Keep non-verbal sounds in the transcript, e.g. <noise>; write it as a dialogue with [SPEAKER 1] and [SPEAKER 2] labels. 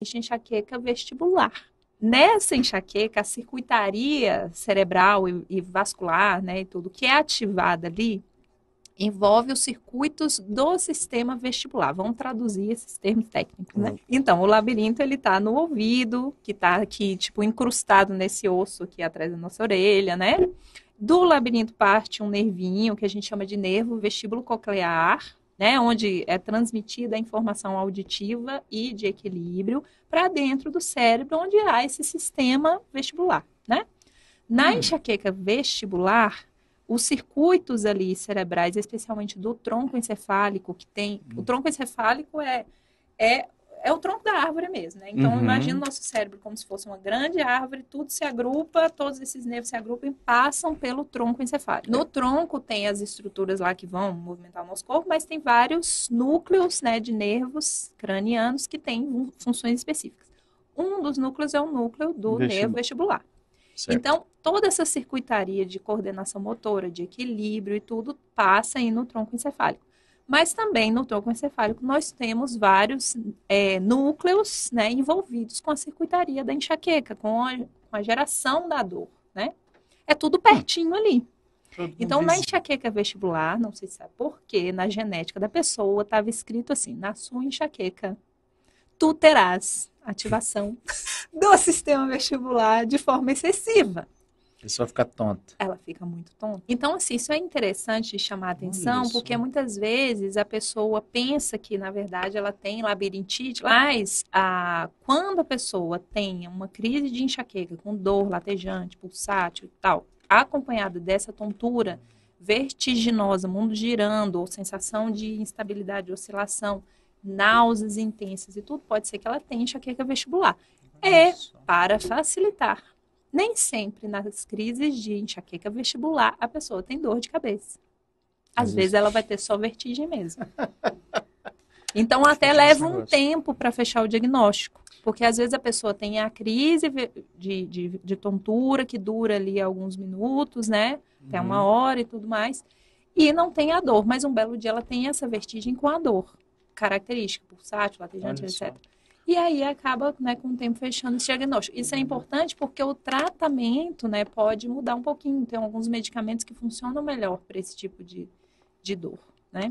[SPEAKER 1] enxaqueca vestibular. Nessa enxaqueca, a circuitaria cerebral e, e vascular, né, e tudo que é ativada ali, envolve os circuitos do sistema vestibular. Vamos traduzir esses termos técnicos, né? Uhum. Então, o labirinto, ele está no ouvido, que está aqui, tipo, incrustado nesse osso aqui atrás da nossa orelha, né? Do labirinto parte um nervinho, que a gente chama de nervo vestíbulo coclear, né? Onde é transmitida a informação auditiva e de equilíbrio para dentro do cérebro, onde há esse sistema vestibular, né? Na hum. enxaqueca vestibular, os circuitos ali cerebrais, especialmente do tronco encefálico, que tem. Uhum. O tronco encefálico é, é, é o tronco da árvore mesmo, né? Então, uhum. imagina o nosso cérebro como se fosse uma grande árvore, tudo se agrupa, todos esses nervos se agrupam e passam pelo tronco encefálico. No tronco tem as estruturas lá que vão movimentar o nosso corpo, mas tem vários núcleos né, de nervos cranianos que têm funções específicas. Um dos núcleos é o núcleo do nervo vestibular. Certo. Então, toda essa circuitaria de coordenação motora, de equilíbrio e tudo passa aí no tronco encefálico. Mas também no tronco encefálico nós temos vários é, núcleos né, envolvidos com a circuitaria da enxaqueca, com a, com a geração da dor, né? É tudo pertinho ali. então, na enxaqueca vestibular, não sei se sabe por quê, na genética da pessoa estava escrito assim, na sua enxaqueca, tu terás ativação <laughs> do sistema vestibular de forma excessiva.
[SPEAKER 2] A pessoa fica tonta.
[SPEAKER 1] Fica muito tonta. Então, assim, isso é interessante de chamar a atenção, isso. porque muitas vezes a pessoa pensa que, na verdade, ela tem labirintite, mas a, quando a pessoa tem uma crise de enxaqueca com dor latejante, pulsátil e tal, acompanhada dessa tontura vertiginosa, mundo girando, ou sensação de instabilidade, oscilação, náuseas intensas e tudo, pode ser que ela tenha enxaqueca vestibular. É para facilitar. Nem sempre nas crises de enxaqueca vestibular a pessoa tem dor de cabeça. Às vezes ela vai ter só vertigem mesmo. <laughs> Então até leva um tempo para fechar o diagnóstico. Porque às vezes a pessoa tem a crise de, de, de tontura que dura ali alguns minutos, né? Até uma uhum. hora e tudo mais. E não tem a dor, mas um belo dia ela tem essa vertigem com a dor característica, pulsátil, latejante, etc. E aí acaba, né, com o tempo fechando esse diagnóstico. Isso é importante porque o tratamento, né, pode mudar um pouquinho. Tem alguns medicamentos que funcionam melhor para esse tipo de, de dor, né?